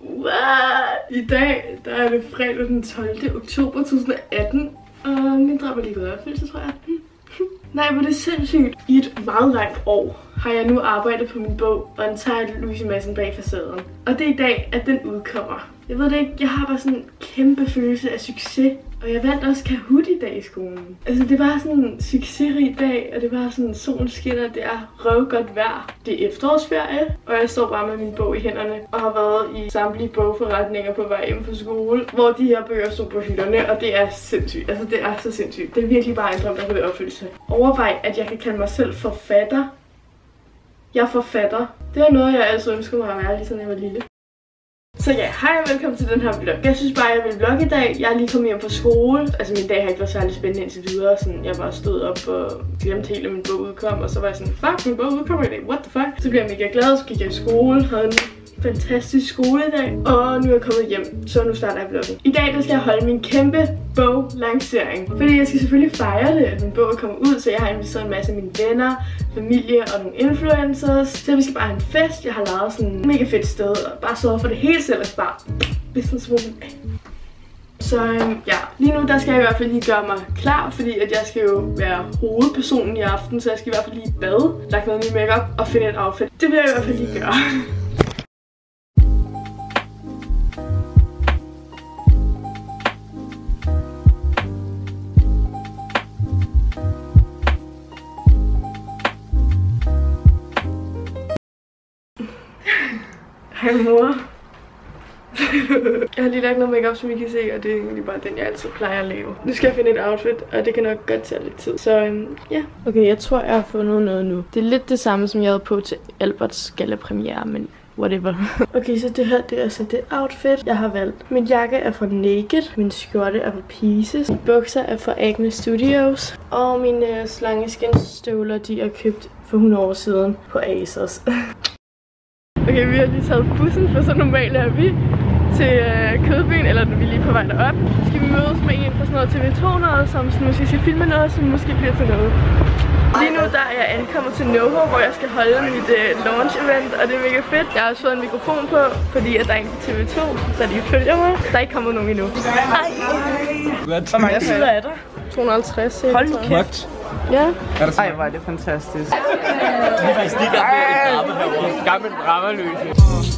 Wow. I dag, der er det fredag den 12. oktober 2018, og min drøm er lige gået opfyldelse, tror jeg. Mm. Nej, hvor det er sindssygt. I et meget langt år har jeg nu arbejdet på min bog, og den tager Louise Madsen bag facaden. Og det er i dag, at den udkommer. Jeg ved det ikke, jeg har bare sådan kæmpe følelse af succes. Og jeg vandt også Kahoot i dag i skolen. Altså det var sådan en succesrig dag, og det var sådan solen skinner, det er røv godt vejr. Det er efterårsferie, og jeg står bare med min bog i hænderne, og har været i samtlige bogforretninger på vej hjem fra skole, hvor de her bøger stod på hylderne, og det er sindssygt. Altså det er så sindssygt. Det er virkelig bare en drøm, der kan opfylde sig. Overvej, at jeg kan kalde mig selv forfatter. Jeg forfatter. Det er noget, jeg altid ønskede mig at være, lige siden jeg var lille. Så ja, hej og velkommen til den her vlog. Jeg synes bare, jeg vil vlogge i dag. Jeg er lige kommet hjem fra skole. Altså min dag har ikke været særlig spændende indtil videre. Sådan, jeg bare stod op og glemte helt, at min bog udkom. Og så var jeg sådan, fuck, min bog udkommer i dag. What the fuck? Så blev jeg mega glad, så gik jeg i skole. Havde en fantastisk skoledag, og nu er jeg kommet hjem, så nu starter jeg vloggen. I dag der skal jeg holde min kæmpe boglancering, fordi jeg skal selvfølgelig fejre det, at min bog er kommet ud, så jeg har inviteret en masse af mine venner, familie og nogle influencers. Så vi skal bare have en fest. Jeg har lavet sådan et mega fedt sted, og bare sørget for det hele selv, og bare businesswoman. Så øhm, ja, lige nu der skal jeg i hvert fald lige gøre mig klar, fordi at jeg skal jo være hovedpersonen i aften, så jeg skal i hvert fald lige bade, lagt noget ny makeup og finde et outfit. Det vil jeg i hvert fald lige gøre. Hej mor. jeg har lige lagt noget makeup, som I kan se, og det er egentlig bare den, jeg altid plejer at lave. Nu skal jeg finde et outfit, og det kan nok godt tage lidt tid. Så øhm, ja. Okay, jeg tror, jeg har fundet noget nu. Det er lidt det samme, som jeg havde på til Alberts gala-premiere, men whatever. okay, så det her, det er altså det outfit, jeg har valgt. Min jakke er fra Naked, min skjorte er fra Pieces, mine bukser er fra Agnes Studios, og mine slangeskinstøvler, de er købt for 100 år siden på Asos. Okay, vi har lige taget bussen, for så normalt er vi til øh, Kødbyen, eller vi er lige på vej derop. Så skal vi mødes med en fra sådan noget TV200, som sådan, måske skal filme noget, som måske bliver til noget. Lige nu der er jeg ankommet til Novo, hvor jeg skal holde mit øh, launch event, og det er mega fedt. Jeg har også fået en mikrofon på, fordi at der er en på TV2, der lige følger mig. Der er ikke kommet nogen endnu. Hej! Hvor mange sider er der? 250. Hold nu kæft. Ja. Ej, hvor er det fantastisk. Det er faktisk lige gammel rammerløse.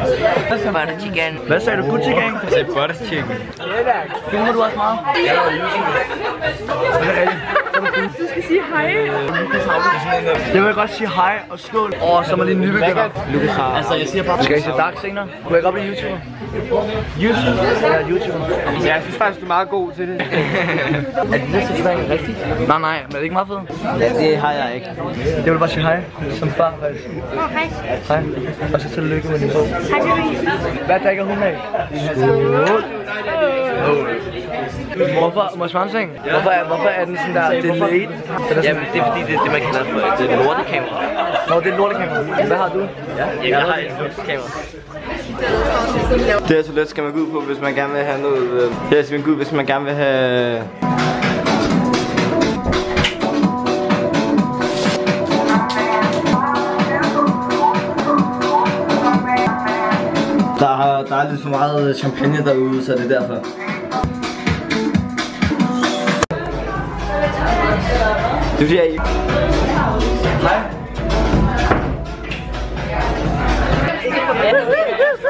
Butter chicken. Hvad sagde du? Good chicken? Jeg sagde butter chicken. Filmer du også meget? Du skal sige hej. Jeg vil godt sige hej og skål. Åh, oh, så må lige nybegynder. Lukas har... Altså, jeg siger bare... Skal I se Dark senere? Kunne jeg godt blive YouTuber? YouTube? Ja, YouTuber. Ja, jeg synes faktisk, du er meget god til det. er det næste tilbage rigtigt? Nej, nej, men er det ikke meget fedt? Ja, det har jeg ikke. Jeg vil bare sige hej, som far faktisk. Åh, hej. Hej. Og så tillykke med din bog. Hvad drikker hun af? Skål. Hvorfor, må jeg spørge om ting? Hvorfor, er, hvorfor er den sådan der delayed? Er der Jamen, det er fordi, det er det, man kalder for et øh, lortekamera. Nå, det er et lortekamera. Hvad har du? Ja, Jeg har et lortekamera. Det er så let skal man gå ud på, hvis man gerne vil have noget... Øh, det er simpelthen gå ud, hvis man gerne vil have... Der er, der er lidt for meget øh, champagne derude, så det er derfor. Det er fordi, jeg... Hej.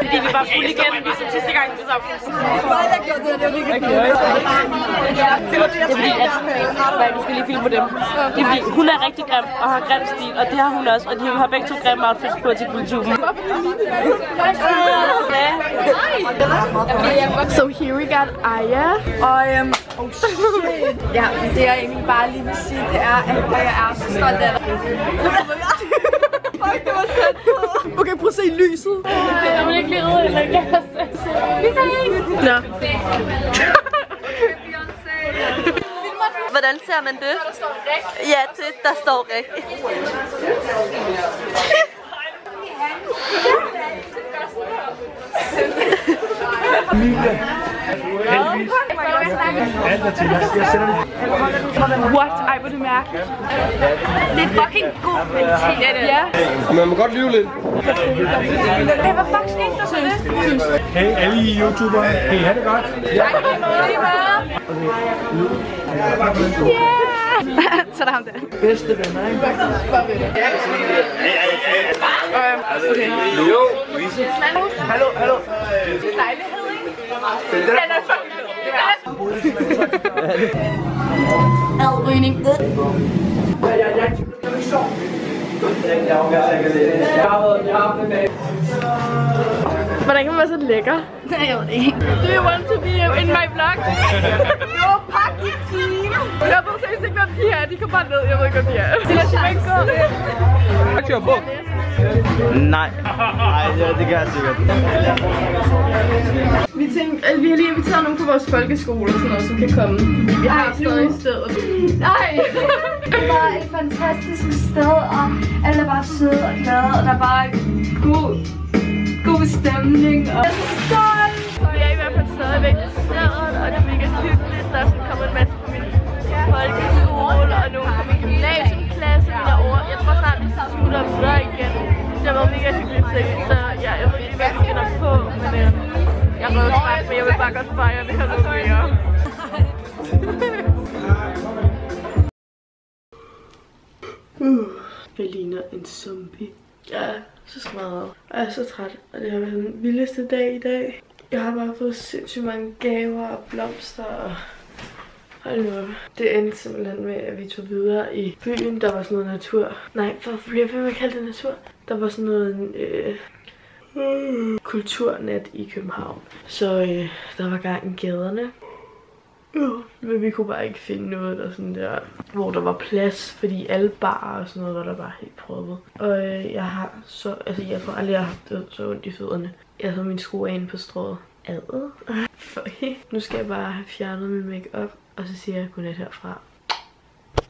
Fordi vi var fulde igen, ligesom sidste gang, vi så Det var fordi, at, nej, du skal lige filme på dem. Det er fordi, hun er rigtig grim og har grim stil, og det har hun også, og de har begge to grimme outfits på til kulturen. So here we got Aya. Og øhm, Oh shit. ja, det jeg egentlig bare lige vil sige, det er, at jeg er så stolt af dig. Fuck, det var tæt på. Okay, prøv at se lyset. Jeg vil ikke lige ud eller gas. Vi ses. Nå. Hvordan ser man det? Ja, det, der står rigtigt. What? Ej, hvor er det mærkeligt. Det er fucking god kvalitet. Ja, det Ja. Man må godt lyve lidt. Hey, hvad fuck skete der så det? Hey, alle I YouTubere. Kan I have det godt? Så er der ham der. Bedste venner, ikke? Hallo, hallo. Adrygning. Hvordan kan man være så lækker? Nej, jeg ved det ikke. Do you want to be in my vlog? Jo, pak i. Jeg ved seriøst ikke, hvem de er. De kommer bare ned. Jeg ved ikke, hvem de er. Det er ikke Nej. Nej, ja, det gør jeg sikkert. Vi tænkte, at vi har lige inviteret nogen på vores folkeskole og sådan noget, som kan komme. Vi har stadig i stedet. Nej! Det var et fantastisk sted, og alle var søde og glade, og der var god, god stemning. Og jeg er så stolt! Vi er i hvert fald stadigvæk i stedet, og det er mega hyggeligt. Der er sådan kommet en masse fra min folkeskole, ting, så ja, jeg ved ikke, hvad vi finder på, men øh, jeg er rød træt, men jeg vil bare godt fejre det her noget mere. Uh, jeg ligner en zombie. Jeg er så smadret. Og jeg er så træt, og det har været den vildeste dag i dag. Jeg har bare fået sindssygt mange gaver og blomster og Hold nu op. Det endte simpelthen med, at vi tog videre i byen. Der var sådan noget natur. Nej, for bliver jeg ved med at kalde det natur? Der var sådan noget øh, hmm, kulturnat i København. Så øh, der var gang i gaderne. Uh, men vi kunne bare ikke finde noget, der sådan der, hvor der var plads, fordi alle barer og sådan noget var der bare helt proppet. Og øh, jeg har så, altså jeg tror aldrig, jeg har haft det så ondt i fødderne. Jeg havde min sko af på strået. Ad. Nu skal jeg bare have fjernet min makeup og så siger jeg godnat herfra.